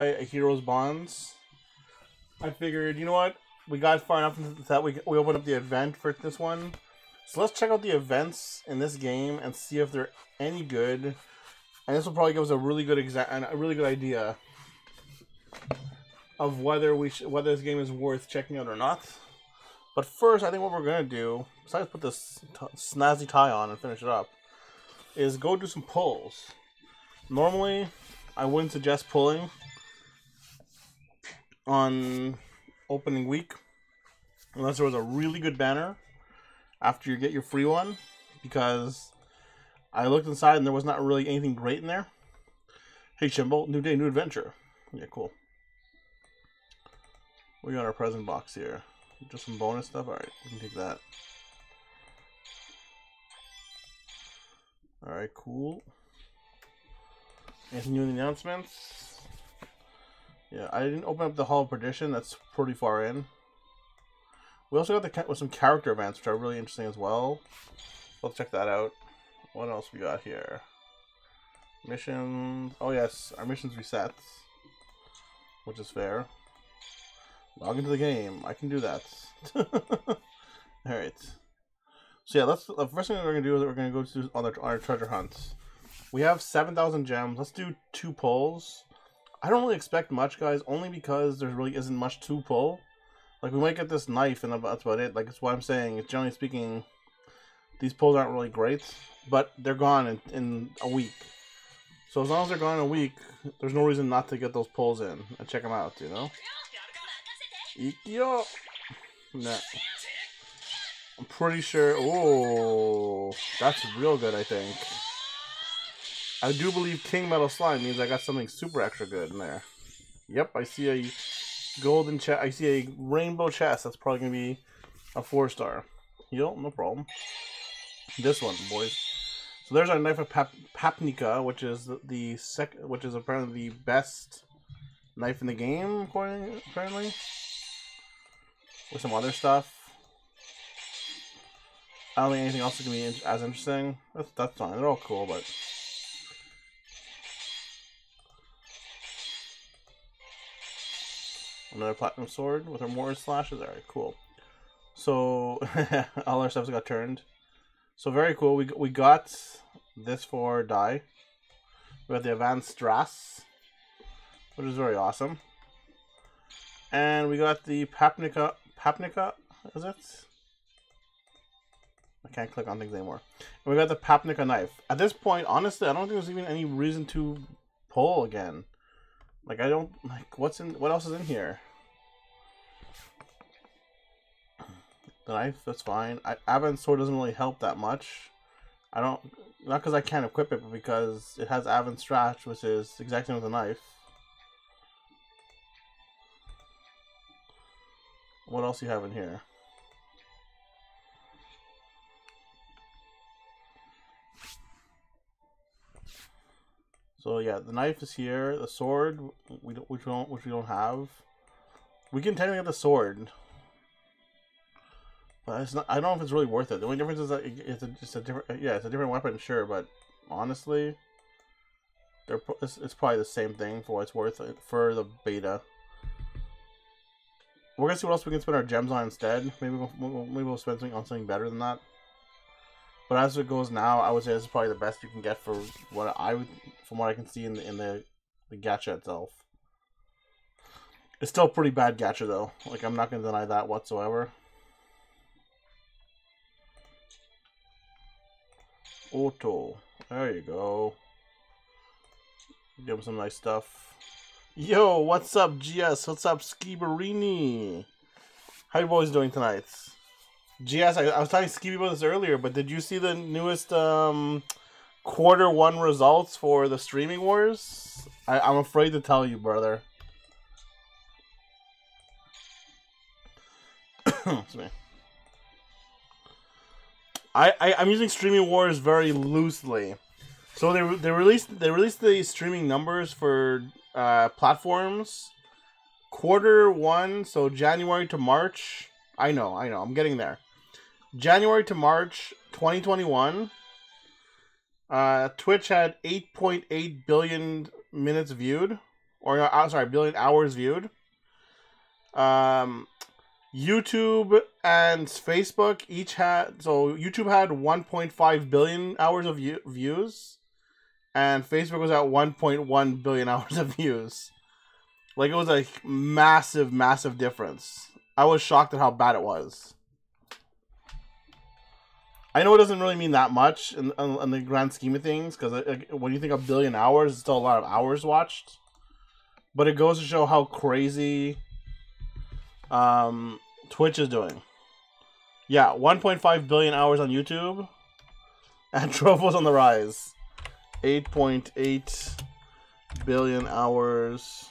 Heroes Bonds. I figured, you know what? We got far enough that we we opened up the event for this one. So let's check out the events in this game and see if they're any good. And this will probably give us a really good exa- a really good idea of whether we whether this game is worth checking out or not. But first, I think what we're gonna do, besides put this snazzy tie on and finish it up, is go do some pulls. Normally, I wouldn't suggest pulling on opening week unless there was a really good banner after you get your free one because I looked inside and there was not really anything great in there. Hey Shimble, new day, new adventure. Yeah, cool. We got our present box here. Just some bonus stuff. Alright, we can take that. Alright, cool. Anything new announcements? Yeah, I didn't open up the Hall of Perdition. That's pretty far in. We also got the with some character events, which are really interesting as well. Let's check that out. What else we got here? Missions. Oh yes, our missions resets, which is fair. Log into the game. I can do that. All right. So yeah, let's. The first thing we're gonna do is we're gonna go to on, the, on our treasure hunts. We have seven thousand gems. Let's do two pulls. I don't really expect much, guys, only because there really isn't much to pull. Like we might get this knife, and that's about it. Like it's what I'm saying. It's generally speaking, these pulls aren't really great, but they're gone in, in a week. So as long as they're gone in a week, there's no reason not to get those pulls in and check them out. You know. Ikyo. Nah. I'm pretty sure. Oh, that's real good. I think. I do believe King Metal Slime means I got something super extra good in there. Yep, I see a golden chest. I see a rainbow chest. That's probably gonna be a four star. Yo, no problem. This one, boys. So there's our knife of Pap Papnica, which is the, the sec, which is apparently the best knife in the game, according apparently. With some other stuff. I don't think anything else is gonna be as interesting. That's that's fine. They're all cool, but. Another platinum sword with her more slashes. Alright, cool. So all our stuff's got turned. So very cool. We we got this for Dai. We got the Avan Strash, which is very awesome. And we got the Papnica Papnica, is it? I can't click on things anymore. And we got the Papnica knife. At this point, honestly, I don't think there's even any reason to pull again. Like I don't like what's in what else is in here? The knife, that's fine. I Advent sword doesn't really help that much. I don't not because I can't equip it, but because it has Avan Strash, which is exact same as a knife. What else you have in here? So yeah, the knife is here. The sword, we don't, which we don't, which we don't have. We can technically get the sword, but it's not. I don't know if it's really worth it. The only difference is that it's a, just a different. Uh, yeah, it's a different weapon, sure, but honestly, they're it's, it's probably the same thing for what it's worth uh, for the beta. We're gonna see what else we can spend our gems on instead. Maybe we'll, maybe we'll spend something on something better than that. But as it goes now, I would say this is probably the best you can get for what I would, from what I can see in the in the, the gacha itself. It's still pretty bad gacha though. Like I'm not gonna deny that whatsoever. Auto, there you go. Give him some nice stuff. Yo, what's up, GS? What's up, Skiberini? How you boys doing tonight? GS, I, I was talking to Skippy about this earlier, but did you see the newest um, quarter one results for the streaming wars? I, I'm afraid to tell you, brother. Excuse me. I, I I'm using streaming wars very loosely. So they they released they released the streaming numbers for uh, platforms quarter one, so January to March. I know, I know, I'm getting there. January to March 2021, uh, Twitch had 8.8 billion minutes viewed or uh, sorry, billion hours viewed. Um, YouTube and Facebook each had so YouTube had 1.5 billion hours of views, and Facebook was at 1.1 billion hours of views. Like it was a massive, massive difference. I was shocked at how bad it was. I know it doesn't really mean that much in, in, in the grand scheme of things, because when you think a billion hours, it's still a lot of hours watched. But it goes to show how crazy um, Twitch is doing. Yeah, 1.5 billion hours on YouTube, and Trovo's on the rise. 8.8 billion hours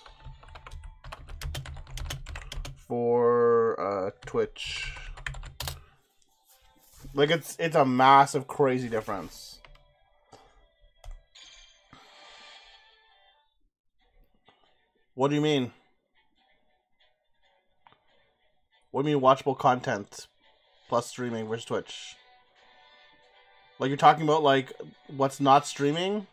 for uh, Twitch. Like it's it's a massive, crazy difference. What do you mean? What do you mean watchable content plus streaming versus Twitch? Like you're talking about like what's not streaming?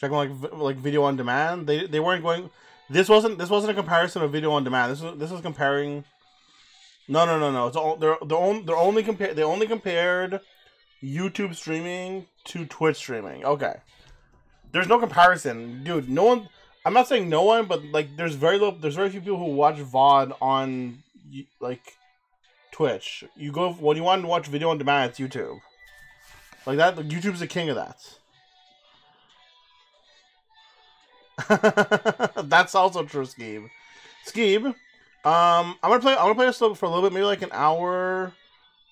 Checking like like video on demand. They they weren't going. This wasn't this wasn't a comparison of video on demand. This was this was comparing no, no, no, no. It's all they're they're only they're only compare they only compared YouTube streaming to Twitch streaming. Okay. There's no comparison, dude. No one. I'm not saying no one, but like, there's very little. There's very few people who watch VOD on like Twitch. You go when you want to watch video on demand. It's YouTube. Like that. YouTube's the king of that. That's also true, Skeeb. Skeeb, um, I'm gonna play. I'm gonna play this for a little bit, maybe like an hour,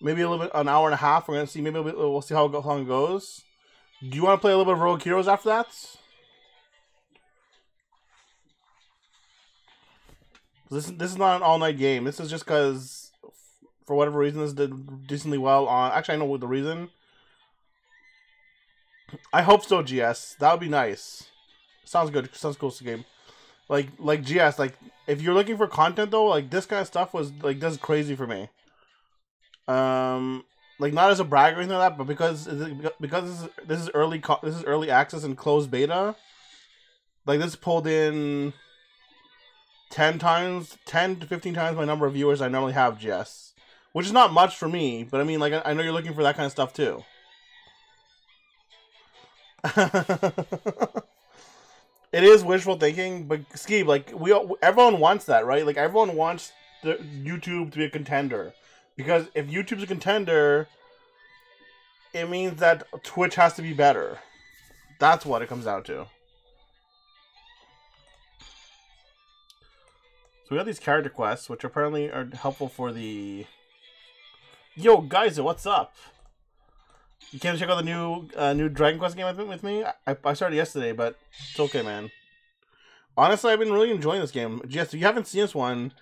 maybe a little bit, an hour and a half. We're gonna see. Maybe we'll see how long it goes. Do you want to play a little bit of Rogue Heroes after that? This this is not an all night game. This is just because, for whatever reason, this did decently well on. Actually, I know what the reason. I hope so, GS. That would be nice. Sounds good. Sounds cool. To game. Like like GS, like if you're looking for content though, like this kind of stuff was like this is crazy for me. Um, like not as a brag or anything like that, but because because this is this is early this is early access and closed beta. Like this pulled in ten times, ten to fifteen times my number of viewers I normally have. GS, which is not much for me, but I mean, like I know you're looking for that kind of stuff too. it is wishful thinking, but Skeeb, like we all, everyone wants that, right? Like everyone wants the YouTube to be a contender because if YouTube's a contender, it means that Twitch has to be better. That's what it comes down to. So we got these character quests, which apparently are helpful for the. Yo, guys, what's up? You came to check out the new uh, new Dragon Quest game with me? I, I started yesterday, but it's okay, man. Honestly, I've been really enjoying this game. Just if you haven't seen this one,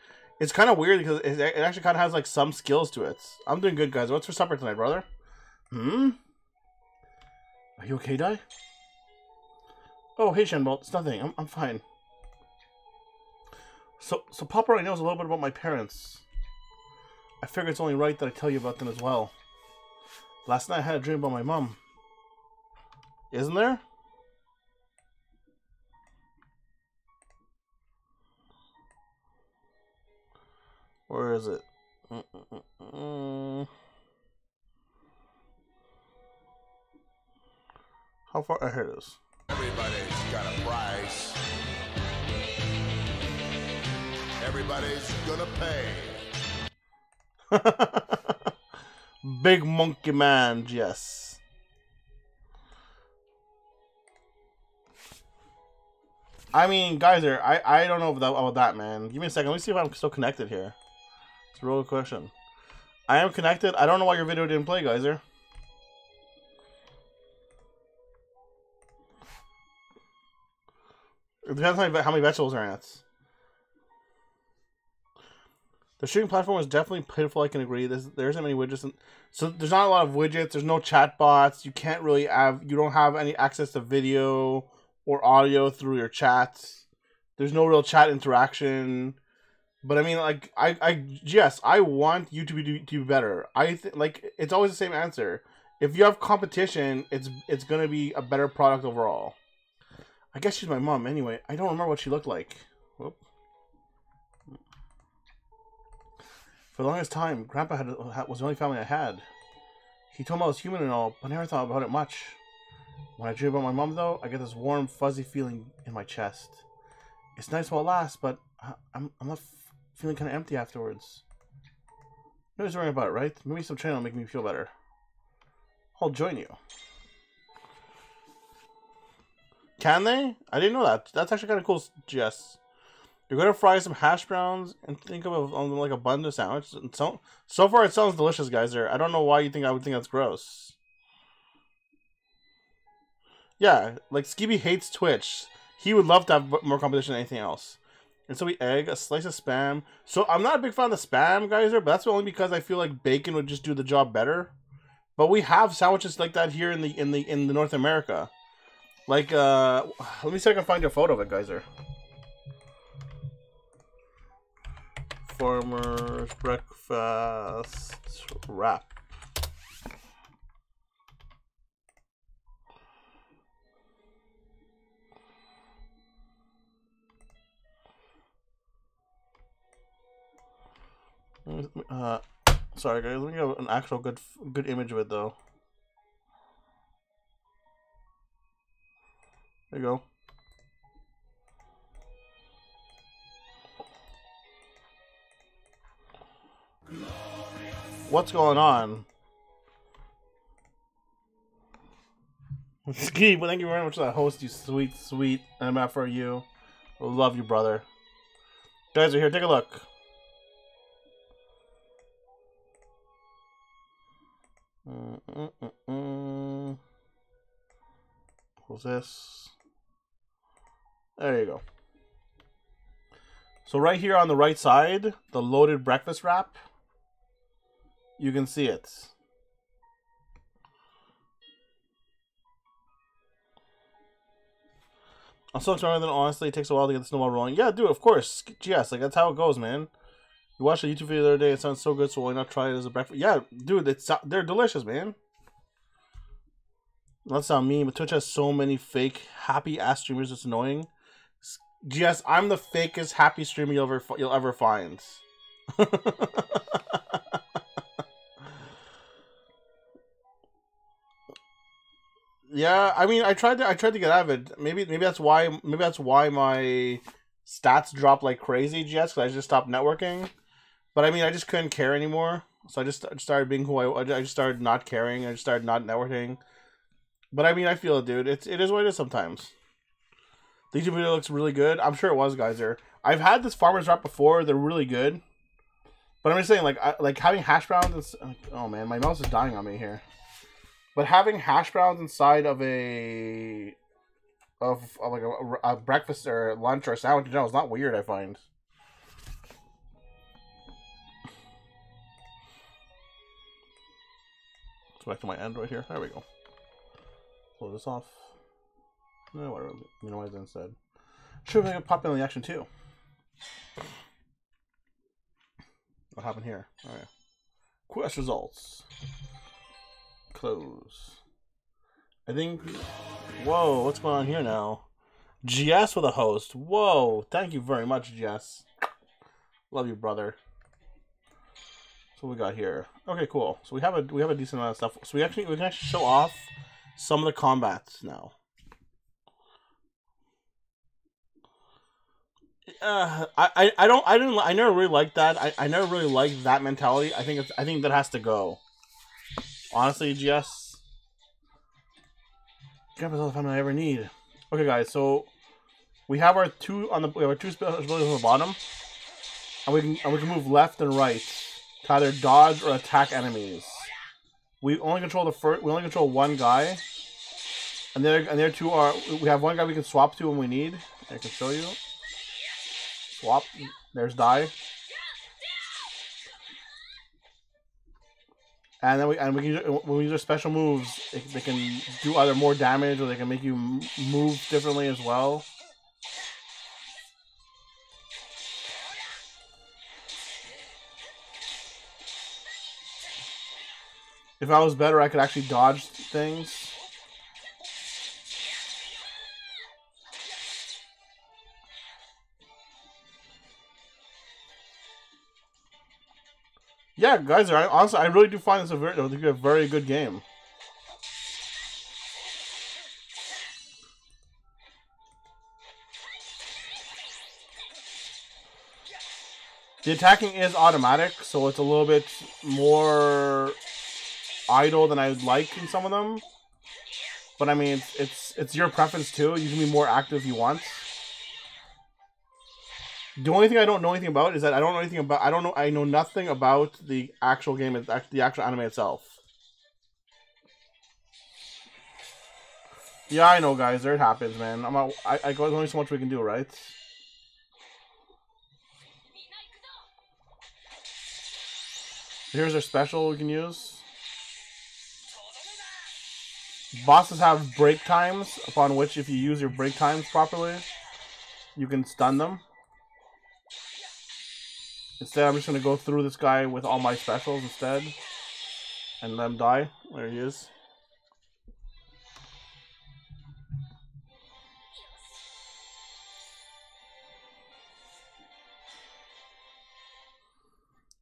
it's kind of weird because it, it actually kind of has like some skills to it. I'm doing good, guys. What's for supper tonight, brother? Hmm. Are you okay, Dai? Oh, hey, Shenbolt. It's nothing. I'm I'm fine. So so Popp already knows a little bit about my parents. I figure it's only right that I tell you about them as well. Last night I had a dream about my mom. Isn't there? Where is it? Mm -mm -mm. How far? Oh, here it is. Everybody's got a price. Everybody's gonna pay. Big monkey man, yes. I mean, Geyser, I, I don't know about that, man. Give me a second. Let me see if I'm still connected here. It's a real question. I am connected. I don't know why your video didn't play, Geyser. It depends on how many vegetables are in it. The streaming platform is definitely pitiful. I can agree. There's, there isn't many widgets, so there's not a lot of widgets. There's no chat bots. You can't really have. You don't have any access to video or audio through your chats. There's no real chat interaction. But I mean, like, I, I, yes, I want you to be to be better. I think, like, it's always the same answer. If you have competition, it's it's gonna be a better product overall. I guess she's my mom anyway. I don't remember what she looked like. Whoop. For the longest time, Grandpa uh, had, was the only family I had. He told me I was human and all, but I never thought about it much. When I dream about my mom, though, I get this warm, fuzzy feeling in my chest. It's nice while it lasts, but I'm, I'm left feeling kind of empty afterwards. Nobody's worrying about it, right? Maybe some training will make me feel better. I'll join you. Can they? I didn't know that. That's actually kind of cool, Jess. You're gonna fry some hash browns and think of um, like a bun to sandwich. And so, so far, it sounds delicious, guys. There. I don't know why you think I would think that's gross. Yeah, like Skibby hates Twitch. He would love to have more competition than anything else. And so we egg, a slice of spam. So I'm not a big fan of the spam, guys, but that's only because I feel like bacon would just do the job better. But we have sandwiches like that here in the in the in the North America. Like uh let me see if I can find a photo of it, Geyser. Farmer's breakfast wrap. Uh, sorry guys, let me get an actual good good image of it though. There you go. What's going on? Ski, well, thank you very much for that host, you sweet, sweet. I'm out for you. Love you, brother. Guys are here. Take a look. Mm this? There you go. So right here on the right side, the loaded breakfast wrap, you can see it. I'm so excited that honestly it takes a while to get the snowball rolling. Yeah, dude, of course. Yes, like that's how it goes, man. You watched a YouTube video the other day. It sounds so good, so why not try it as a breakfast? Yeah, dude, it's they're delicious, man. That's not me, but Twitch has so many fake happy ass streamers. It's annoying. Yes, I'm the fakest happy streamer you'll ever you'll ever find. yeah, I mean, I tried to I tried to get out of it. Maybe maybe that's why maybe that's why my stats dropped like crazy, Jess. Because I just stopped networking. But I mean, I just couldn't care anymore. So I just started being who I. I just started not caring. I just started not networking. But I mean, I feel it, dude. It's it is what it is sometimes. The YouTube video looks really good. I'm sure it was, Geyser. I've had this farmer's wrap before. They're really good. But I'm just saying, like, I, like having hash browns. oh man, my mouse is dying on me here. But having hash browns inside of a of, of like a, a, breakfast or lunch or sandwich, you know, it's not weird. I find. Let's go back to my end right here. There we go. Close this off. No, whatever. Minimize it instead. Should make a pop in the action too. What happened here? Alright. Quest results. Close. I think. Whoa, what's going on here now? GS with a host. Whoa, thank you very much, Jess. Love you, brother. So we got here. Okay, cool. So we have a we have a decent amount of stuff. So we actually we can actually show off some of the combats now. Uh, I, I don't I didn't I never really liked that. I, I never really liked that mentality. I think I think that has to go. Honestly, GS. Grab all the time I ever need. Okay, guys. So we have our two on the we have our two abilities on the bottom, and we can and we can move left and right to either dodge or attack enemies. We only control the first. We only control one guy, and there and there two are. We have one guy we can swap to when we need. I can show you. Swap. There's Dai. And then we and we can when we use our special moves, they can do either more damage or they can make you move differently as well. If I was better, I could actually dodge things. Yeah, guys, I, honestly, I really do find this a very, a very good game. The attacking is automatic, so it's a little bit more idle than I would like in some of them. But I mean, it's, it's your preference too. You can be more active if you want. The only thing I don't know anything about is that I don't know anything about. I don't know. I know nothing about the actual game, the actual anime itself. Yeah, I know, guys. There it happens, man. I'm. Out, I. I. There's only so much we can do, right? Here's our special we can use. Bosses have break times, upon which if you use your break times properly, you can stun them. Instead, I'm just going to go through this guy with all my specials instead. And let him die. There he is.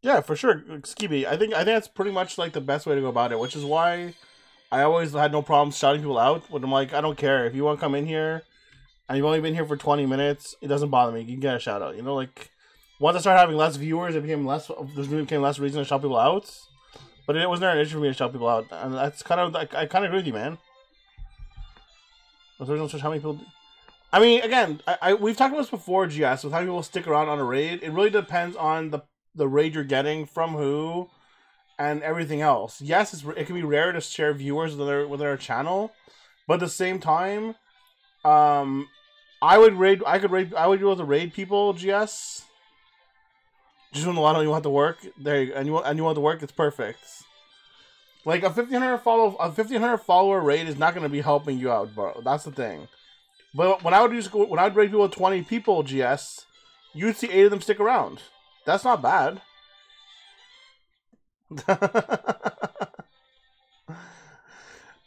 Yeah, for sure, Skibby. I think I think that's pretty much like the best way to go about it, which is why I always had no problem shouting people out. When I'm like, I don't care if you want to come in here, and you've only been here for 20 minutes, it doesn't bother me. You can get a shout out. You know, like once I started having less viewers, it became less. There became less reason to shout people out. But it was never an issue for me to shout people out, and that's kind of like I kind of agree with you, man. How many people? I mean, again, I, I we've talked about this before, GS, with how people stick around on a raid. It really depends on the the raid you're getting from who and everything else. Yes, it can be rare to share viewers with their with their channel, but at the same time, um, I would raid. I could raid. I would be able to raid people. GS. Just when the line you want to work there, you, and you want and you want to work, it's perfect. Like a fifteen hundred follow a fifteen hundred follower rate is not going to be helping you out, bro. That's the thing. But when I would use when I would raid people twenty people, GS, you'd see eight of them stick around. That's not bad. and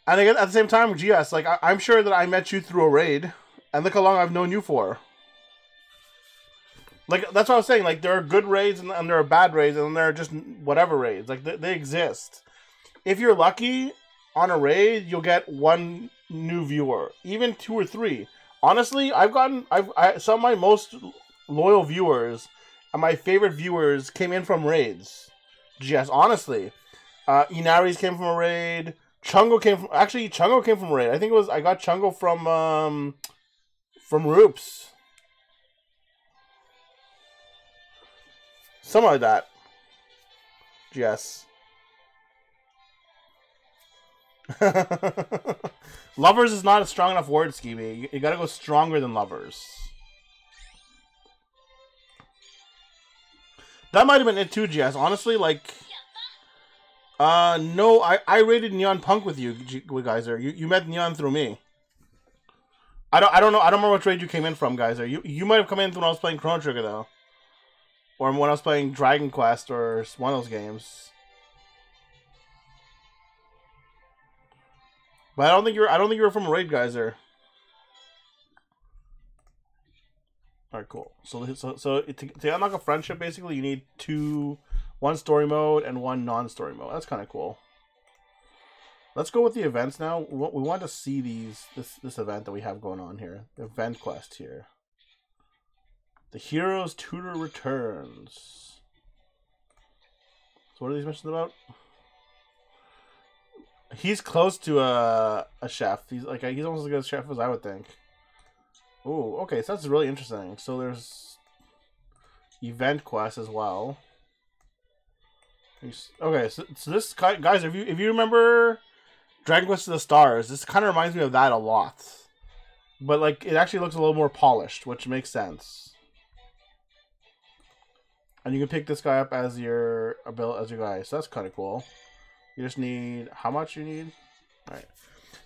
again, at the same time, GS, like I, am sure that I met you through a raid, and look how long I've known you for. Like that's what I was saying. Like there are good raids and, and there are bad raids, and there are just whatever raids. Like they, they exist. If you're lucky on a raid, you'll get one new viewer, even two or three. Honestly, I've gotten I've I, some of my most loyal viewers and my favorite viewers came in from raids. Yes, honestly. Uh, Inari's came from a raid. Chungo came from actually Chungo came from a raid. I think it was I got Chungo from um from Roops. Something like that. Yes. lovers is not a strong enough word, Skibby. You, you gotta go stronger than lovers. That might have been it too, Jess. Honestly, like, uh, no, I I rated Neon Punk with you, Geyser. You you met Neon through me. I don't I don't know I don't remember which raid you came in from, Geyser. You you might have come in when I was playing Chrono Trigger though, or when I was playing Dragon Quest or one of those games. But I don't think you're I don't think you were from a raid, Geyser. All right, cool. So, so, so to, to unlock a friendship, basically, you need two, one story mode and one non-story mode. That's kind of cool. Let's go with the events now. We want to see these this this event that we have going on here. Event quest here. The hero's tutor returns. So what are these missions about? He's close to a a chef. He's like he's almost as good a chef as I would think. Oh, okay, so that's really interesting. So there's event quests as well. Okay, so, so this guys, if you if you remember Dragon Quest of the Stars, this kind of reminds me of that a lot. But like, it actually looks a little more polished, which makes sense. And you can pick this guy up as your ability as your guy, so that's kind of cool. You just need how much you need. All right.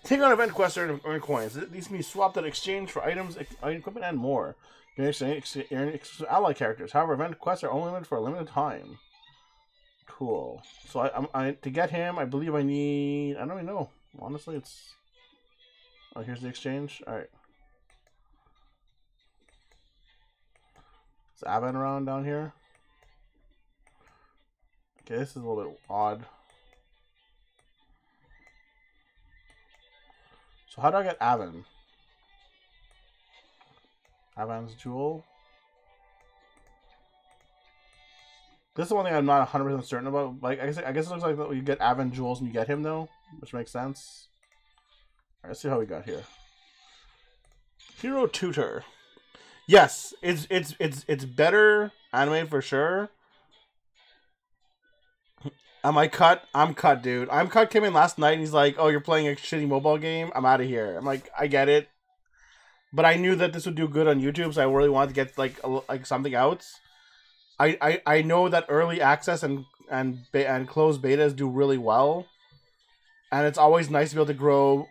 Take on event quests and earn coins. These can be swapped in exchange for items, equipment, and more. You can earn ally characters. However, event quests are only limited for a limited time. Cool. So I, I, to get him, I believe I need. I don't even know. Honestly, it's. Oh, here's the exchange. All right. Is Avan around down here? Okay, this is a little bit odd. So how do I get Avan? Avan's Jewel. This is one thing I'm not 100% certain about. Like, I guess, I guess it looks like you get Avan Jewels and you get him, though. Which makes sense. Alright, let's see how we got here. Hero Tutor. Yes, it's it's it's it's better anime for sure. Am I cut? I'm cut, dude. I'm cut came in last night and he's like, "Oh, you're playing a shitty mobile game. I'm out of here." I'm like, "I get it." But I knew that this would do good on YouTube, so I really wanted to get like a, like something out. I, I I know that early access and and and closed betas do really well, and it's always nice to be able to grow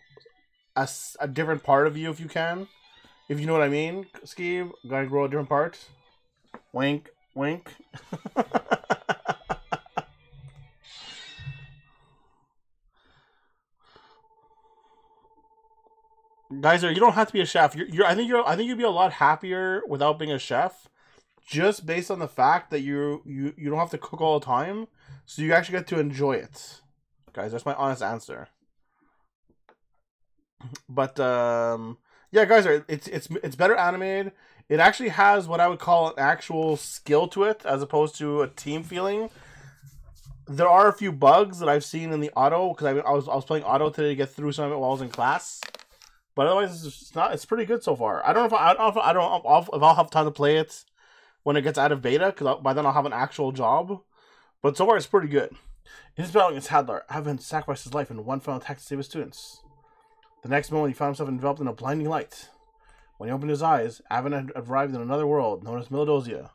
a, a different part of you if you can, if you know what I mean. Skeeve, gotta grow a different part. Wink, wink. Guys, you don't have to be a chef. You're, you're I think you're I think you'd be a lot happier without being a chef just based on the fact that you you you don't have to cook all the time, so you actually get to enjoy it. Guys, that's my honest answer. But um yeah, guys, it's it's it's better animated. It actually has what I would call an actual skill to it as opposed to a team feeling. There are a few bugs that I've seen in the auto because I, I was I was playing auto today to get through some of it while I was in class. But otherwise, it's not. It's pretty good so far. I don't know if I, I don't know if I don't know if I'll have time to play it when it gets out of beta because by then I'll have an actual job. But so far, it's pretty good. In his battle against Hadlar, Avan sacrificed his life in one final attack to save his students. The next moment, he found himself enveloped in a blinding light. When he opened his eyes, Avan had arrived in another world known as Miladosia.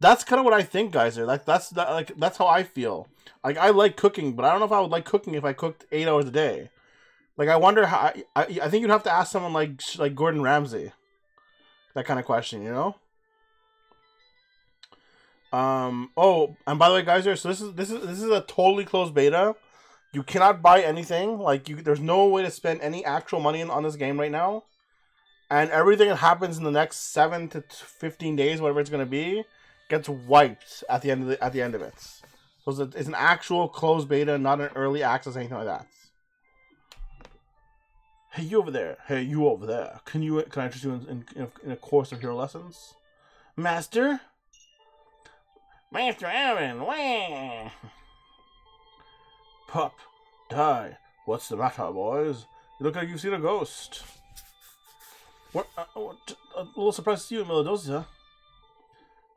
That's kind of what I think, guys. Are like that's that, like that's how I feel. Like I like cooking, but I don't know if I would like cooking if I cooked eight hours a day. Like I wonder how. I, I, think you'd have to ask someone like like Gordon Ramsay, that kind of question, you know. Um. Oh, and by the way, guys, so this is this is this is a totally closed beta. You cannot buy anything. Like you, there's no way to spend any actual money on this game right now. And everything that happens in the next seven to fifteen days, whatever it's gonna be, gets wiped at the end of the at the end of it. So it's an actual closed beta, not an early access, anything like that. Hey, you over there. Hey, you over there. Can you can I interest you in, in, in a course of hero lessons? Master? Master Aaron, wah! Popp, Dai. What's the matter, boys? You look like you've seen a ghost. What? Uh, what a little surprise to see you in Miladosia.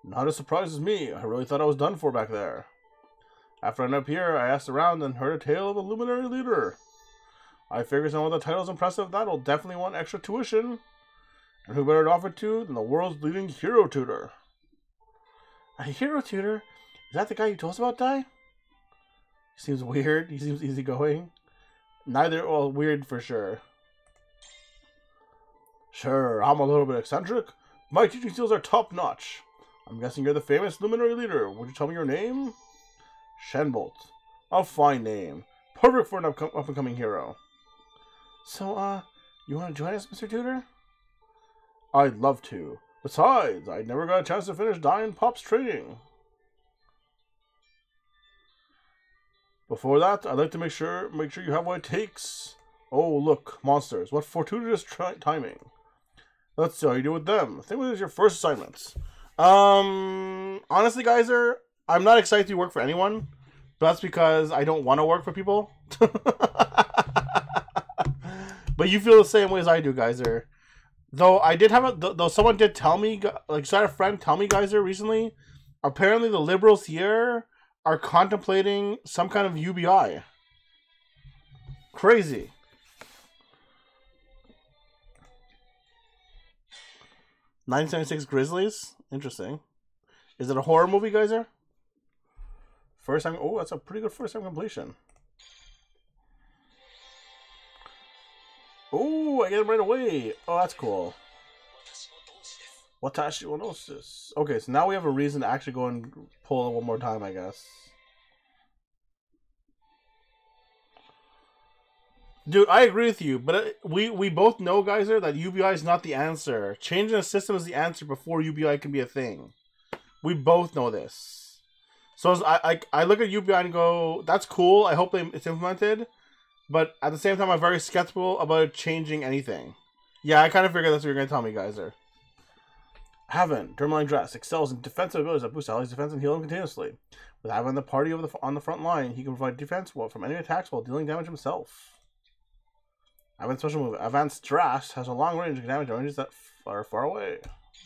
Not as surprised as me. I really thought I was done for back there. After I ended up here, I asked around and heard a tale of a luminary leader. I figure someone with a title's impressive that'll definitely want extra tuition. And who better to offer to than the world's leading hero tutor? A hero tutor? Is that the guy you told us about, Dai? He seems weird. He seems easygoing. Neither, well, weird for sure. Sure, I'm a little bit eccentric. My teaching skills are top notch. I'm guessing you're the famous luminary leader. Would you tell me your name? Shenbolt. A fine name. Perfect for an up and coming hero. So, uh, you want to join us, Mr. Tutor? I'd love to. Besides, I never got a chance to finish Dying Pop's training. Before that, I'd like to make sure make sure you have what it takes. Oh, look, monsters! What fortuitous timing. Let's see how you do with them. I think this is your first assignments. Um, honestly, guys, are I'm not excited to work for anyone. But that's because I don't want to work for people. But you feel the same way as I do, Geyser. Though I did have a, though someone did tell me, like, so I had a friend tell me, Geyser, recently. Apparently, the liberals here are contemplating some kind of UBI. Crazy. Nine seventy six Grizzlies. Interesting. Is it a horror movie, Geyser? First time. Oh, that's a pretty good first time completion. Oh, I get him right away. Oh, that's cool. Watashi Onosis. Okay, so now we have a reason to actually go and pull it one more time, I guess. Dude, I agree with you, but uh, we we both know, Geyser, that UBI is not the answer. Changing the system is the answer before UBI can be a thing. We both know this. So I, I I look at UBI and go, that's cool. I hope it's implemented, but at the same time, I'm very skeptical about changing anything. Yeah, I kind of figured that's what you're gonna tell me, Geyser. Avan, Dermaline Dress, excels in defensive abilities that boost allies' defense and heal them continuously. With Avan the party the, on the front line, he can provide defense from any attacks while dealing damage himself. Avan's special move, Advanced Draft, has a long range of damage ranges that are far away.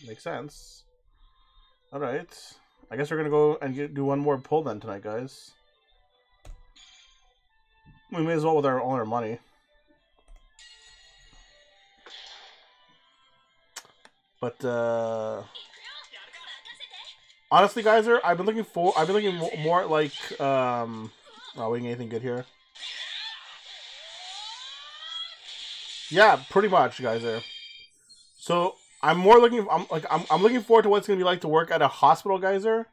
Makes sense. Alright. I guess we're gonna go and get, do one more pull then tonight, guys. We may as well with our all our money. But uh honestly, guys, are I've been looking for I've been looking more like um. Oh, we anything good here? Yeah, pretty much, guys. There. So I'm more looking. I'm like I'm, I'm looking forward to what's gonna be like to work at a hospital, Geyser.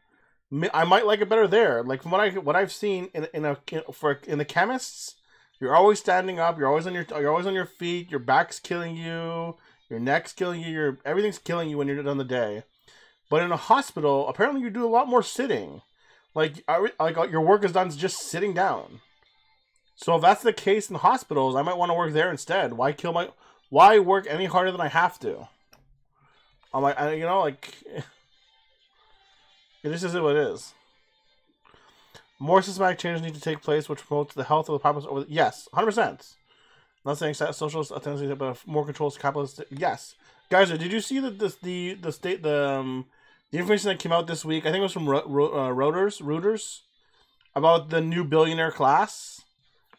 I might like it better there. Like from what I what I've seen in in a for in the chemists, you're always standing up. You're always on your you're always on your feet. Your back's killing you. Your neck's killing you. Your everything's killing you when you're done the day. But in a hospital, apparently you do a lot more sitting. Like like uh, your work is done is just sitting down. So if that's the case in hospitals, I might want to work there instead. Why kill my? Why work any harder than I have to? I'm like, I, you know, like it just is what it is. More systematic changes need to take place, which promotes the health of the populace. Over the, yes, hundred percent. Not saying socialist tendencies, but more controls capitalist. Yes, guys, did you see that this the the state the um, the information that came out this week? I think it was from Ro- Ro- uh, Reuters. Reuters about the new billionaire class.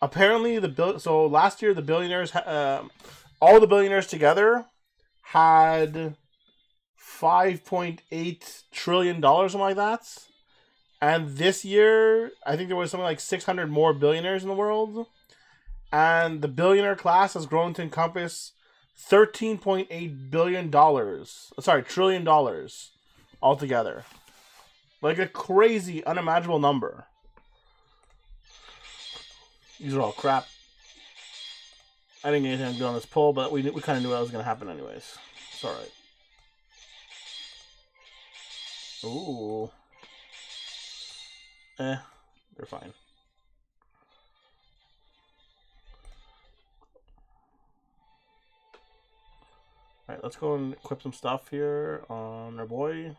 Apparently, the bill. So last year, the billionaires, uh, all the billionaires together, had five point eight trillion dollars, something like that. And this year, I think there was something like six hundred more billionaires in the world, and the billionaire class has grown to encompass thirteen point eight billion dollars. Sorry, trillion dollars altogether. Like a crazy, unimaginable number. These are all crap. I didn't get anything good on this poll, but we we kind of knew that was going to happen anyways. It's all Ooh. Eh, they're fine. Alright, let's go and equip some stuff here on our boy.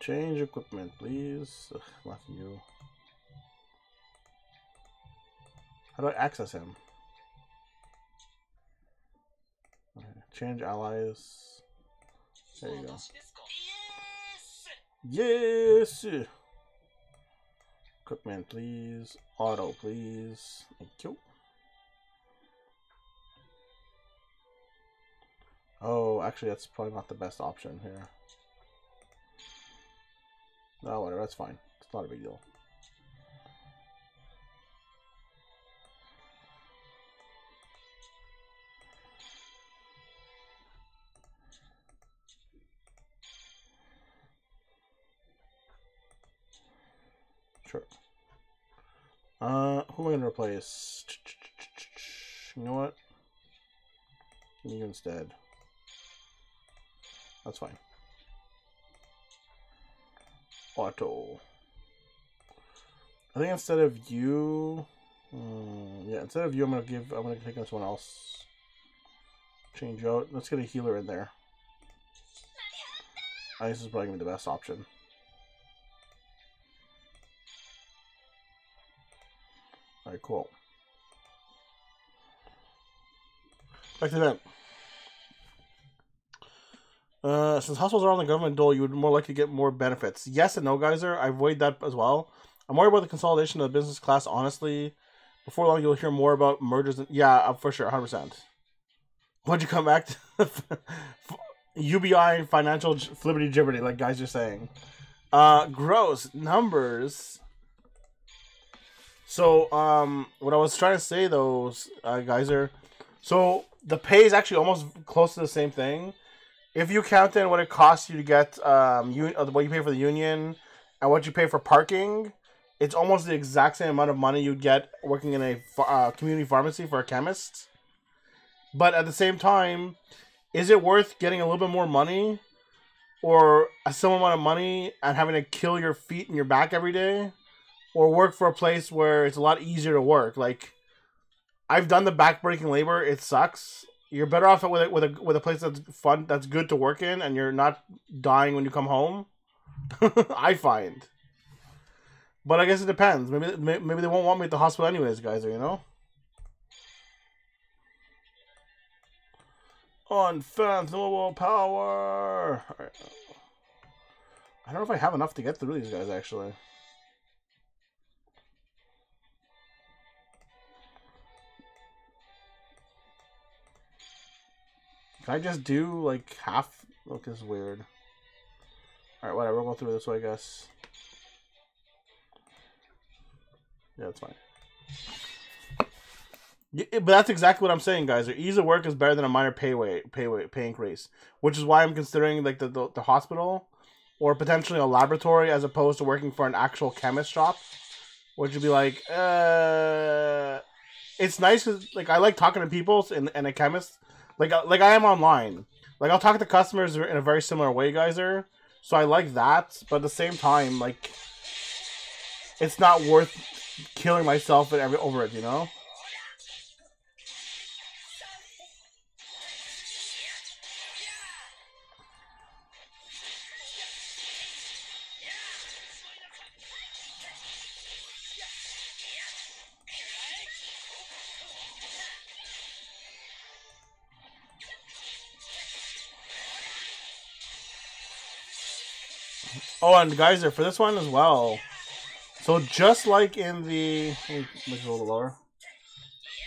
Change equipment, please. Ugh, you. How do I access him? Okay. Change allies. There you go. Yes! Equipment, please. Auto, please. Thank you. Oh, actually, that's probably not the best option here. No, whatever, that's fine. It's not a big deal. Uh, who am I going to replace? You know what? You instead. That's fine. Auto. I think instead of you, um, yeah, instead of you, I'm gonna give, I'm gonna take on someone else. Change out. Let's get a healer in there. I think this is probably gonna be the best option. Alright, cool. Back to that. Uh, since hospitals are on the government dole, you would more likely get more benefits. Yes and no, Geyser. I've weighed that as well. I'm worried about the consolidation of the business class, honestly. Before long, you'll hear more about mergers. And, yeah, uh, for sure, 100%. What'd you come back to? UBI and financial flippity jibberty, like guys are saying. Uh, gross numbers. So, um, what I was trying to say though, uh, guys are, so the pay is actually almost close to the same thing. If you count in what it costs you to get, um, un- uh, what you pay for the union and what you pay for parking, it's almost the exact same amount of money you'd get working in a uh, community pharmacy for a chemist. But at the same time, is it worth getting a little bit more money or a similar amount of money and having to kill your feet and your back every day? Or work for a place where it's a lot easier to work? Like, I've done the backbreaking labor. It sucks. You're better off with a, with a with a place that's fun, that's good to work in, and you're not dying when you come home. I find. But I guess it depends. Maybe maybe they won't want me at the hospital anyways, guys. You know. Unfathomable power. Alright. I don't know if I have enough to get through these guys actually. Can I just do like half? Look, is weird. Alright, whatever. We'll go through this way, I guess. Yeah, that's fine. Yeah, but that's exactly what I'm saying, guys. Ease of work is better than a minor pay wait, pay increase, which is why I'm considering like the, the, the hospital or potentially a laboratory as opposed to working for an actual chemist shop, which would be like, uh, it's nice 'cause, like I like talking to people and, and a chemist, like uh, like I am online. Like I'll talk to customers in a very similar way, guys. Are so I like that, but at the same time, like it's not worth killing myself and every over it, you know. Oh, and guys, for this one as well. So just like in the, a little lower.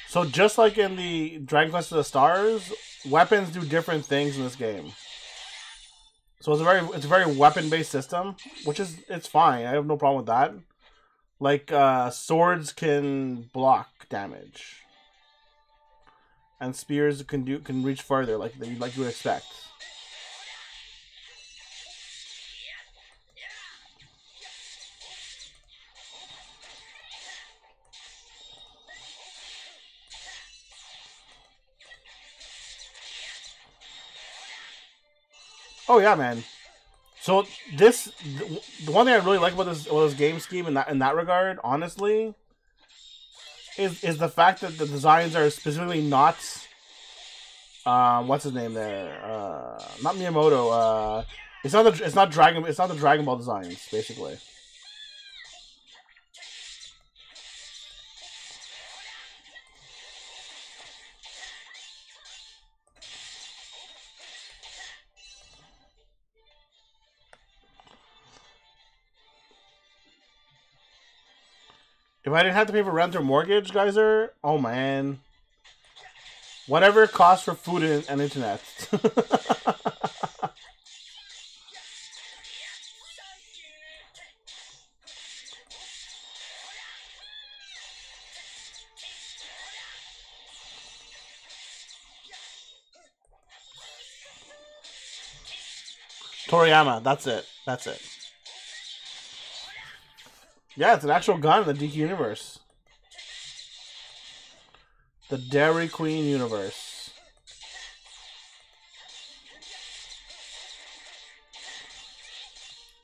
So just like in the Dragon Quest of the Stars, weapons do different things in this game. So it's a very it's a very weapon based system, which is it's fine. I have no problem with that. Like uh, swords can block damage, and spears can do can reach further, like like you would expect. Oh yeah, man. So this the, one thing I really like about this about this game scheme in that in that regard, honestly, is is the fact that the designs are specifically not um what's his name there? Uh not Miyamoto, uh it's not the it's not Dragon it's not the Dragon Ball designs, basically. If I didn't have to pay for rent or mortgage, Geyser, oh man. Whatever it costs for food and, and internet. Toriyama, that's it. That's it. Yeah, it's an actual gun in the DQ universe. The Dairy Queen universe.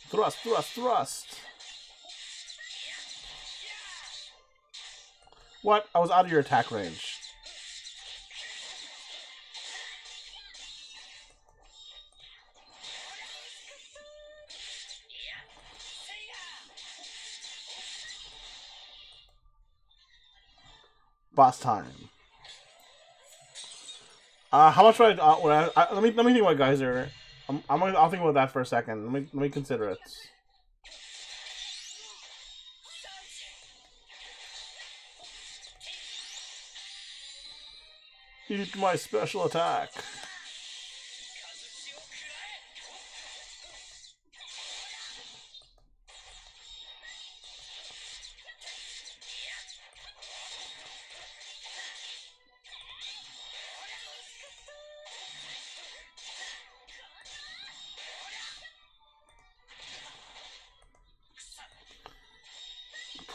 Thrust, thrust, thrust. What? I was out of your attack range. Boss time. Uh, how much would I, uh, would I, I, let me let me think about Geyser. I'm, I'm gonna, I'll think about that for a second. Let me let me consider it. Eat my special attack.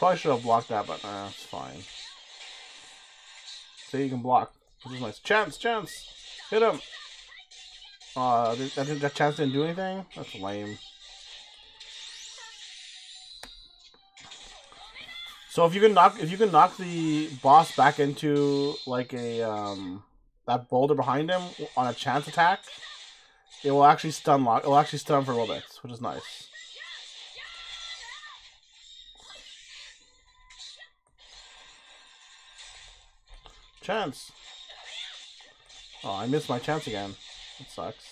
Probably should have blocked that, but uh, it's fine. So you can block. Which is nice. Chance, chance! Hit him! Uh, that, that chance didn't do anything? That's lame. So if you can knock if you can knock the boss back into like a um that boulder behind him on a chance attack, it will actually stun lock. It will actually stun for a little bit, which is nice. Chance. Oh, I missed my chance again. It sucks.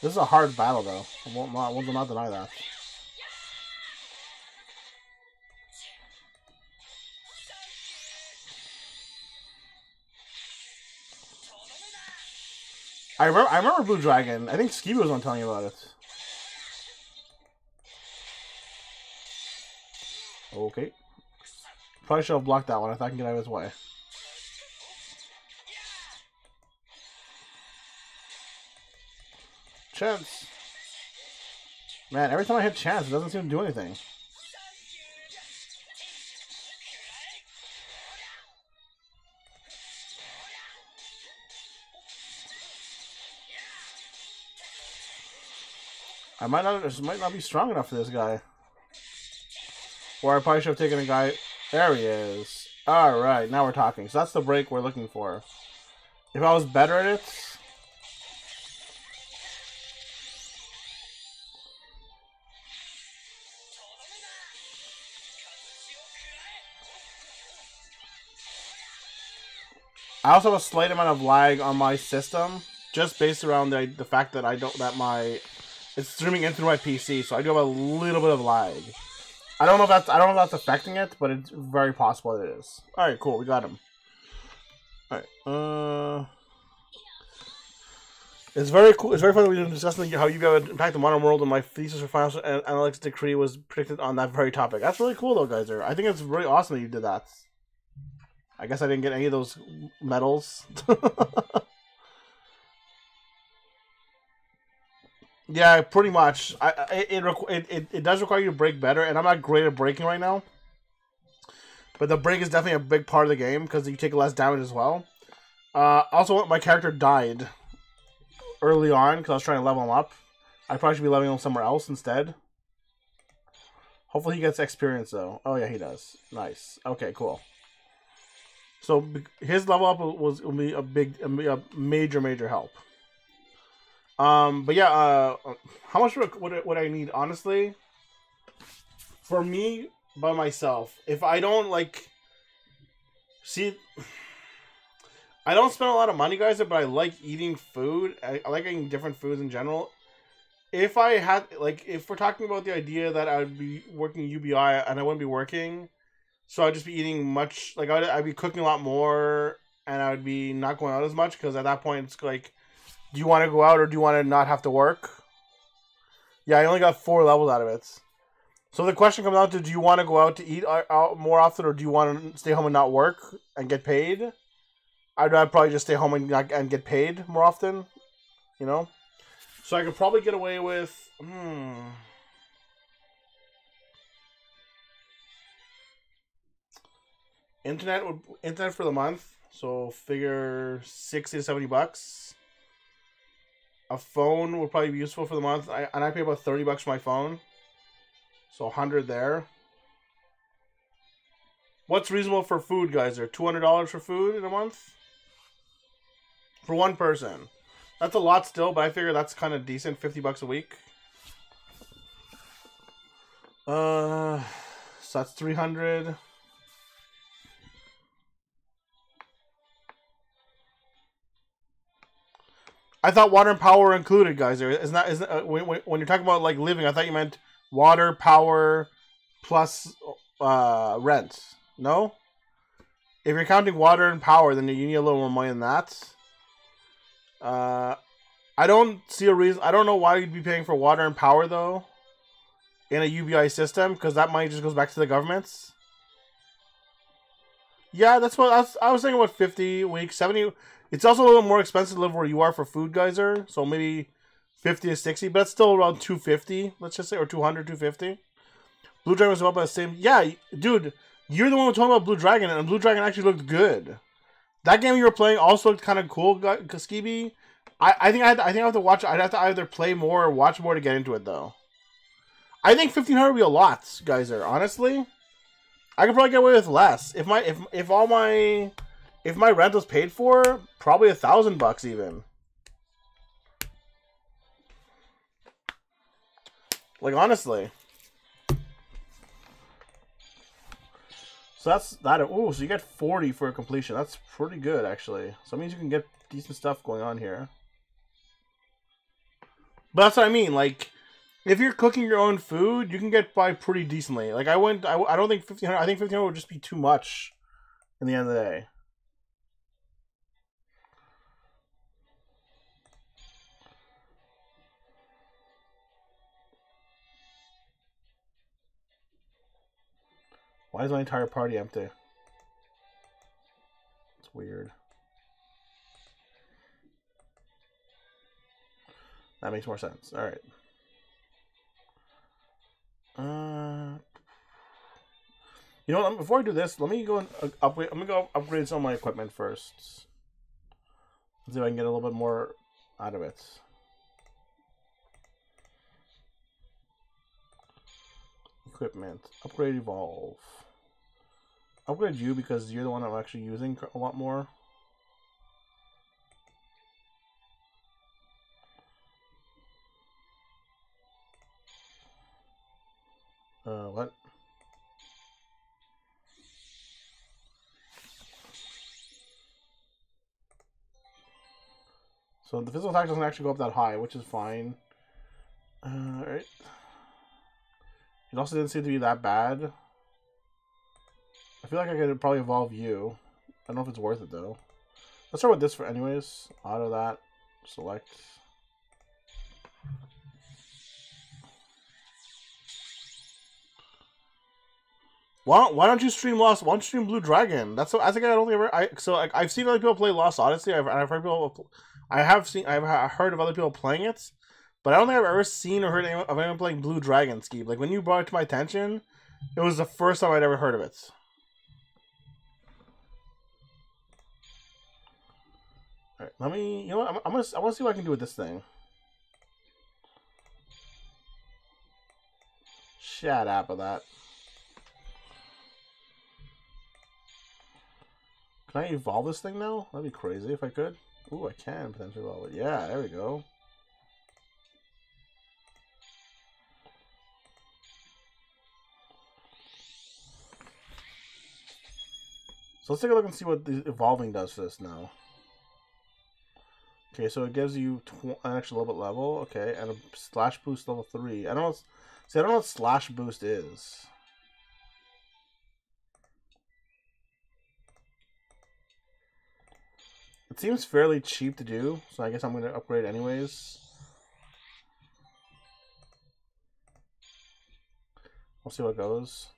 This is a hard battle, though. I won't not, will not deny that. I remember, I remember Blue Dragon. I think Ski was on telling you about it. Okay. Probably should have blocked that one if I can get out of his way. Chance. Man, every time I hit chance, it doesn't seem to do anything. I might not this might not be strong enough for this guy. Or I probably should have taken a guy. There he is. Alright, now we're talking. So that's the break we're looking for. If I was better at it, I also have a slight amount of lag on my system, just based around the the fact that I don't that my it's streaming in through my PC, so I do have a little bit of lag. I don't know if that's I don't know if that's affecting it, but it's very possible that it is. All right, cool, we got him. All right, uh. It's very cool. It's very fun that we are discussing how you got impact the modern world, and my thesis for final analytics decree was predicted on that very topic. That's really cool, though, guys. I think it's really awesome that you did that. I guess I didn't get any of those medals. yeah, pretty much. I, it, it, it, it does require you to break better, and I'm not great at breaking right now. But the break is definitely a big part of the game because you take less damage as well. Uh, also, my character died early on because I was trying to level him up. I probably should be leveling him somewhere else instead. Hopefully he gets experience though. Oh yeah, he does. Nice. Okay, cool. So his level up was will be a big, a major, major help. Um, but yeah, uh, how much would, would, I need honestly? For me, by myself, if I don't like, see, I don't spend a lot of money, guys, but I like eating food. I, I like eating different foods in general. If I had like, if we're talking about the idea that I would be working UBI and I wouldn't be working so I'd just be eating much, like I'd, I'd be cooking a lot more, and I would be not going out as much because at that point it's like, do you want to go out or do you want to not have to work? Yeah, I only got four levels out of it. So the question comes out to: Do you want to go out to eat out more often, or do you want to stay home and not work and get paid? I'd, probably just stay home and not, and get paid more often. You know, so I could probably get away with. Hmm. internet internet for the month, so figure sixty to seventy bucks a phone will probably be useful for the month. I, and I pay about 30 bucks for my phone. So 100 there. What's reasonable for food, guys? Are $200 for food in a month? For one person. That's a lot still, but I figure that's kind of decent. 50 bucks a week. Uh, so that's 300. I thought water and power were included, guys. Isn't that isn't uh, when, when you're talking about like living? I thought you meant water, power, plus uh, rent. No. If you're counting water and power, then you need a little more money than that. Uh, I don't see a reason. I don't know why you'd be paying for water and power though, in a UBI system, because that money just goes back to the governments. Yeah, that's what I was, I was thinking. About fifty weeks, seventy. It's also a little more expensive to live where you are for Food Geyser, so maybe fifty to sixty, but it's still around two fifty. Let's just say, or 200, 250. Blue Dragon was about the same. Yeah, dude, you're the one talking about Blue Dragon, and Blue Dragon actually looked good. That game you were playing also looked kind of cool, Skibi. I, I think I, I think I have to watch. I'd have to either play more or watch more to get into it, though. I think fifteen hundred would be a lot, Geyser. Honestly, I could probably get away with less if my if if all my if my rent was paid for, probably a thousand bucks even. Like honestly. So that's that. Oh, so you get 40 for a completion. That's pretty good, actually. So that means you can get decent stuff going on here. But that's what I mean. Like, if you're cooking your own food, you can get by pretty decently. Like, I went. I, I don't think 1500. I think 1500 would just be too much. In the end of the day. Why is my entire party empty? It's weird. That makes more sense. All right. Uh, you know what? Before I do this, let me go and uh, upgrade. Let me go upgrade some of my equipment first. Let's see if I can get a little bit more out of it. Equipment. Upgrade evolve upgrade you because you're the one I'm actually using a lot more. Uh, what? So the physical attack doesn't actually go up that high, which is fine. Uh, Alright. It also didn't seem to be that bad. I feel like I could probably evolve you. I don't know if it's worth it though. Let's start with this for anyways. Auto that. Select. Why don't, why don't you stream Lost? Why don't you stream Blue Dragon? That's what I think I don't think ever. I so like, I've seen other people play Lost Odyssey. I've, I've heard people. I have seen. I've heard of other people playing it, but I don't think I've ever seen or heard of anyone playing Blue Dragon Ski. Like when you brought it to my attention, it was the first time I'd ever heard of it. Let me, you know what, I'm, I'm gonna, I wanna see what I can do with this thing. Shut up with that. Can I evolve this thing now? That'd be crazy if I could. Ooh, I can potentially evolve it. Yeah, there we go. So let's take a look and see what the evolving does for this now. Okay, so it gives you uh, an extra little bit level. Okay, and a slash boost level three. I don't. See, I don't know what slash boost is. It seems fairly cheap to do, so I guess I'm going to upgrade anyways. We'll see what goes.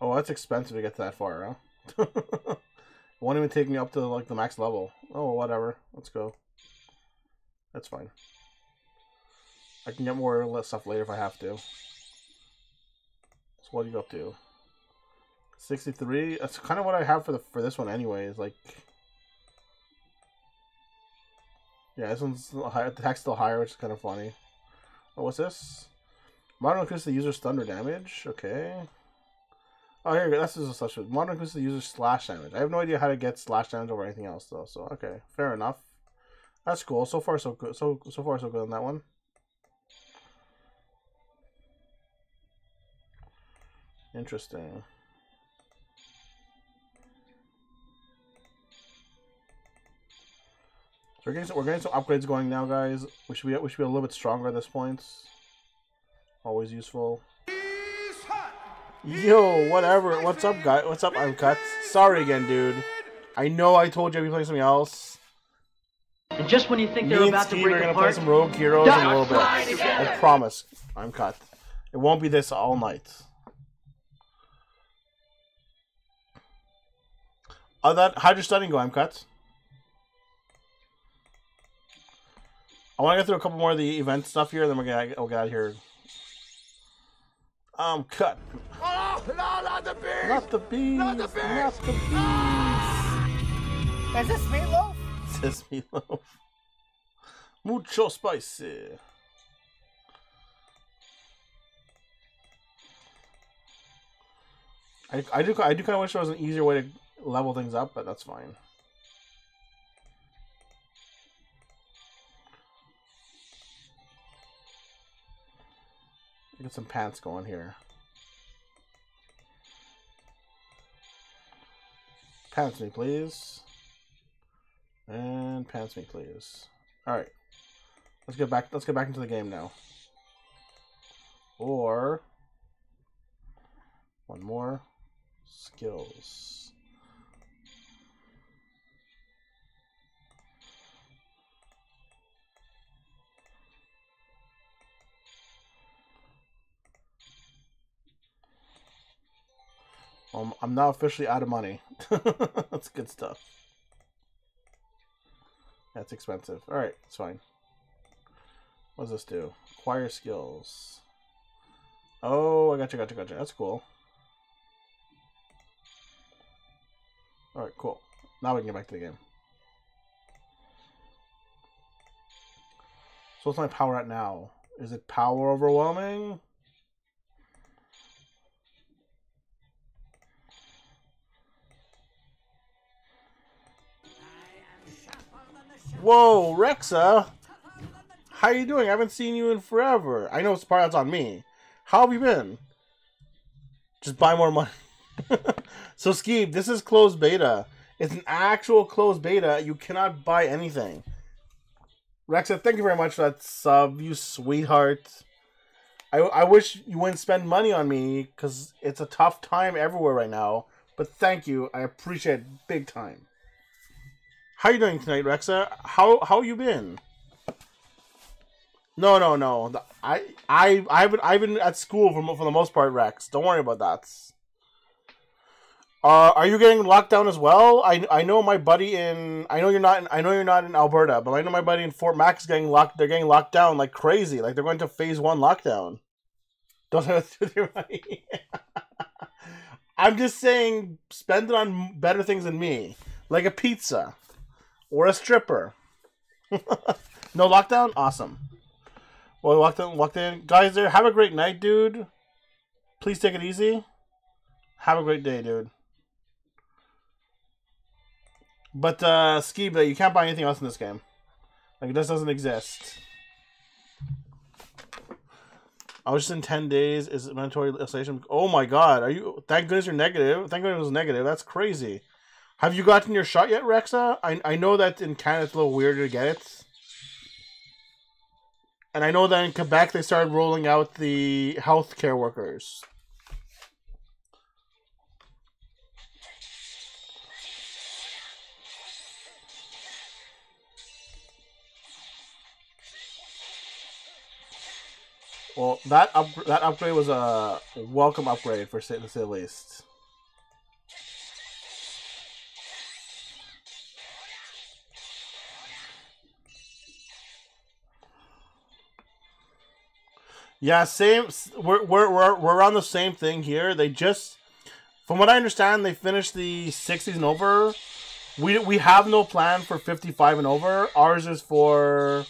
Oh, that's expensive to get that far, huh? won't even take me up to like the max level. Oh, whatever. Let's go. That's fine. I can get more or less stuff later if I have to. So what do you up to? 63? That's kind of what I have for the for this one anyways. Like, yeah, this one's higher. The still higher, which is kind of funny. Oh, what's this? Modern increases the user's thunder damage. Okay. Oh, here. This is a slash. Modern includes the user's slash damage. I have no idea how to get slash damage over anything else though. So okay, fair enough. That's cool. So far, so good. So so far, so good on that one. Interesting. So we're getting some, we're getting some upgrades going now, guys. We should be we should be a little bit stronger at this point. Always useful. Yo, whatever. What's up, guy? What's up, I'm cut. Sorry again, dude. I know I told you I'd be playing something else. And just when you think Me they're about Steve to break are gonna apart, play some Rogue Heroes in a little bit. I promise. I'm cut. It won't be this all night. Oh, that how'd your studying go? I'm cut. I want to get through a couple more of the event stuff here, then we're gonna we'll get out of here. Um, cut. Oh, no, not the bees! Not the bees. Not the bees! Not the bees. Is this meatloaf? Says meatloaf. Mucho spicy. I, I do I do kind of wish there was an easier way to level things up, but that's fine. Get some pants going here. Pants me, please. And pants me, please. Alright. Let's get back let's get back into the game now. Or one more. Skills. Um, I'm now officially out of money. That's good stuff. That's expensive. Alright, it's fine. What does this do? Acquire skills. Oh, I gotcha, gotcha, gotcha. That's cool. Alright, cool. Now we can get back to the game. So what's my power at now? Is it power overwhelming? Whoa, Rexa! How you doing? I haven't seen you in forever. I know it's part that's on me. How have you been? Just buy more money. so Skeeb, this is closed beta. It's an actual closed beta. You cannot buy anything. Rexa, thank you very much for that sub, you sweetheart. I, I wish you wouldn't spend money on me because it's a tough time everywhere right now. But thank you. I appreciate it big time. How you doing tonight, Rexa? How how you been? No, no, no. I I I've been I've been at school for for the most part, Rex. Don't worry about that. Uh, are you getting locked down as well? I, I know my buddy in I know you're not in, I know you're not in Alberta, but I know my buddy in Fort Mac is getting locked. They're getting locked down like crazy. Like they're going to phase one lockdown. Don't have to do money. I'm just saying, spend it on better things than me, like a pizza or a stripper. no lockdown, awesome. Well, locked in, locked in, guys. There, have a great night, dude. Please take it easy. Have a great day, dude. But uh Skiba, you can't buy anything else in this game. Like this doesn't exist. I was just in ten days. Is it mandatory installation? Oh my god! Are you? Thank goodness you're negative. Thank goodness it was negative. That's crazy. Have you gotten your shot yet, Rexa? I I know that in Canada it's a little weirder to get it. And I know that in Quebec they started rolling out the healthcare workers. Well, that up that upgrade was a welcome upgrade for to say the least. Yeah, same. We're we're we're we're on the same thing here. They just, from what I understand, they finished the sixties and over. We we have no plan for fifty five and over. Ours is for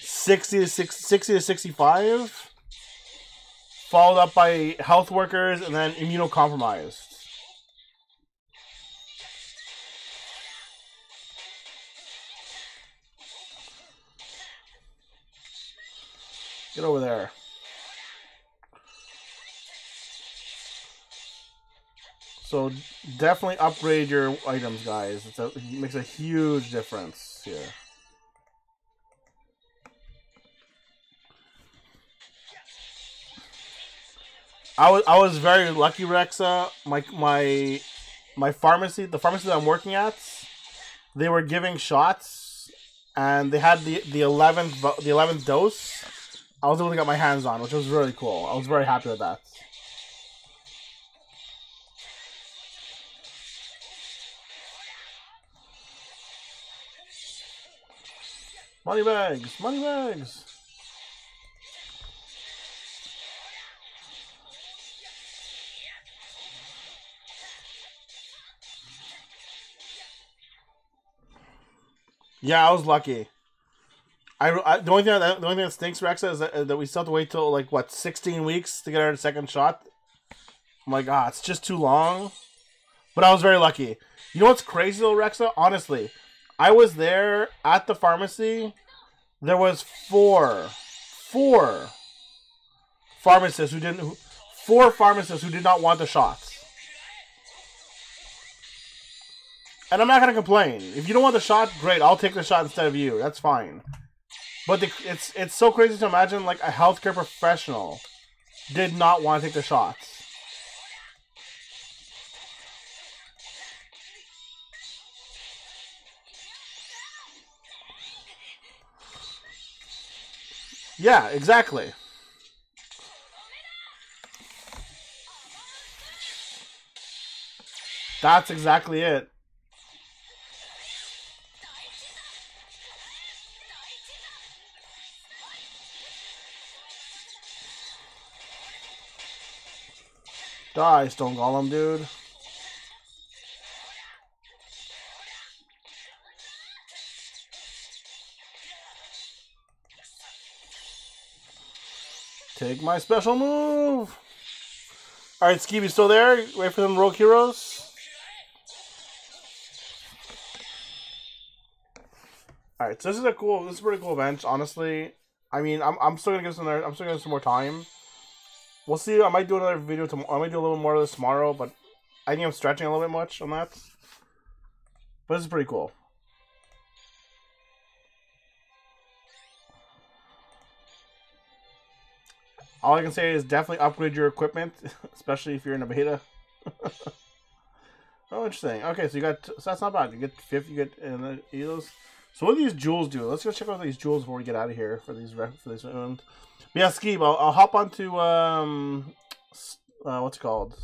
60 to 60, 60 to 65 followed up by health workers and then immunocompromised get over there so definitely upgrade your items guys a, it makes a huge difference here I was I was very lucky, Rexa. My my my pharmacy, the pharmacy that I'm working at, they were giving shots, and they had the the eleventh the eleventh dose. I was able to get my hands on, which was really cool. I was very happy with that. Money bags! Money bags! Yeah, I was lucky. I, I the only thing that the only thing that stinks, Rexa, is that, that we still have to wait till like what sixteen weeks to get our second shot. I'm like, ah, it's just too long. But I was very lucky. You know what's crazy though, Rexa? Honestly, I was there at the pharmacy. There was four, four pharmacists who didn't, four pharmacists who did not want the shots. And I'm not gonna complain. If you don't want the shot, great. I'll take the shot instead of you. That's fine. But the, it's it's so crazy to imagine like a healthcare professional did not want to take the shots. Yeah, exactly. That's exactly it. Die, Stone Golem, dude. Take my special move. All right, Skeevy still there? Wait for them rogue heroes. All right, so this is a cool. This is a pretty cool event, honestly. I mean, I'm, I'm still gonna give some. I'm still gonna give some more time. We'll see. I might do another video tomorrow. I might do a little more of this tomorrow, but I think I'm stretching a little bit much on that. But this is pretty cool. All I can say is definitely upgrade your equipment, especially if you're in a beta. oh, interesting. Okay, so you got so that's not bad. You get fifth. You get uh, and those. So what do these jewels do? Let's go check out these jewels before we get out of here for these for this round. But yeah, Skeeb, I'll, I'll hop onto um, uh, what's it called?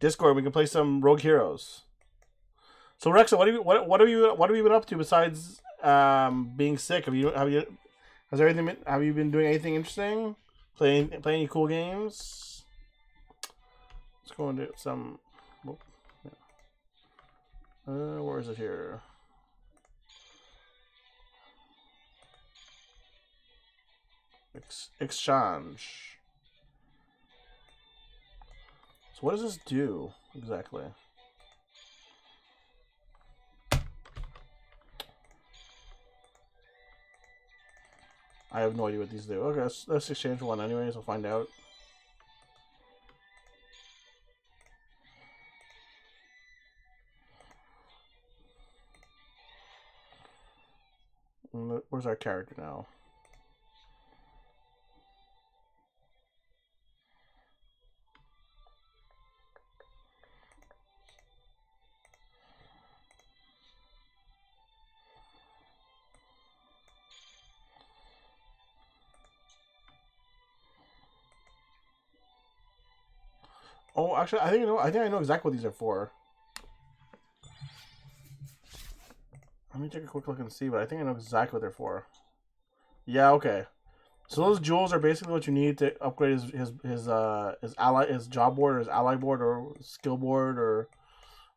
Discord. We can play some Rogue Heroes. So Rexa, what have you what what have you what have you been up to besides um being sick? Have you have you has there anything been, have you been doing anything interesting? Playing playing any cool games? Let's go into some. Oh. Uh, where is it here? Ex exchange. So what does this do exactly? I have no idea what these do. Okay, let's, let's exchange one anyways. We'll find out. Mm, where's our character now? Oh, actually, I think I know. I think I know exactly what these are for. Let me take a quick look and see, but I think I know exactly what they're for. Yeah, okay. So those jewels are basically what you need to upgrade his his his uh his ally his job board or his ally board or skill board or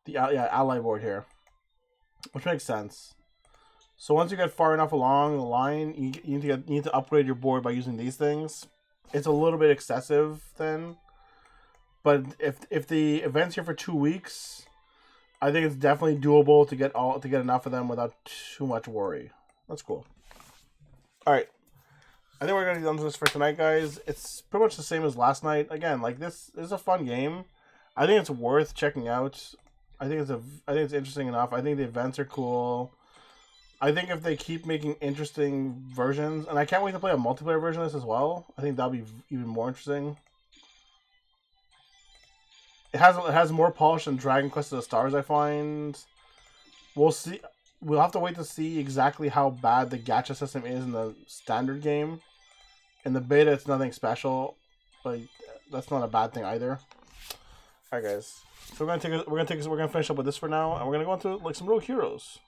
the yeah ally board here, which makes sense. So once you get far enough along the line, you, you need to get, you need to upgrade your board by using these things. It's a little bit excessive then but if if the event's here for two weeks, I think it's definitely doable to get all to get enough of them without too much worry. That's cool. All right, I think we're gonna be done with this for tonight, guys. It's pretty much the same as last night. Again, like this, this is a fun game. I think it's worth checking out. I think it's a I think it's interesting enough. I think the events are cool. I think if they keep making interesting versions, and I can't wait to play a multiplayer version of this as well. I think that'll be even more interesting. It has it has more polish than Dragon Quest of the Stars. I find. We'll see. We'll have to wait to see exactly how bad the gacha system is in the standard game. In the beta, it's nothing special, but that's not a bad thing either. All right, guys. So we're gonna take a, we're gonna take a, we're gonna finish up with this for now, and we're gonna go into like some Rogue Heroes.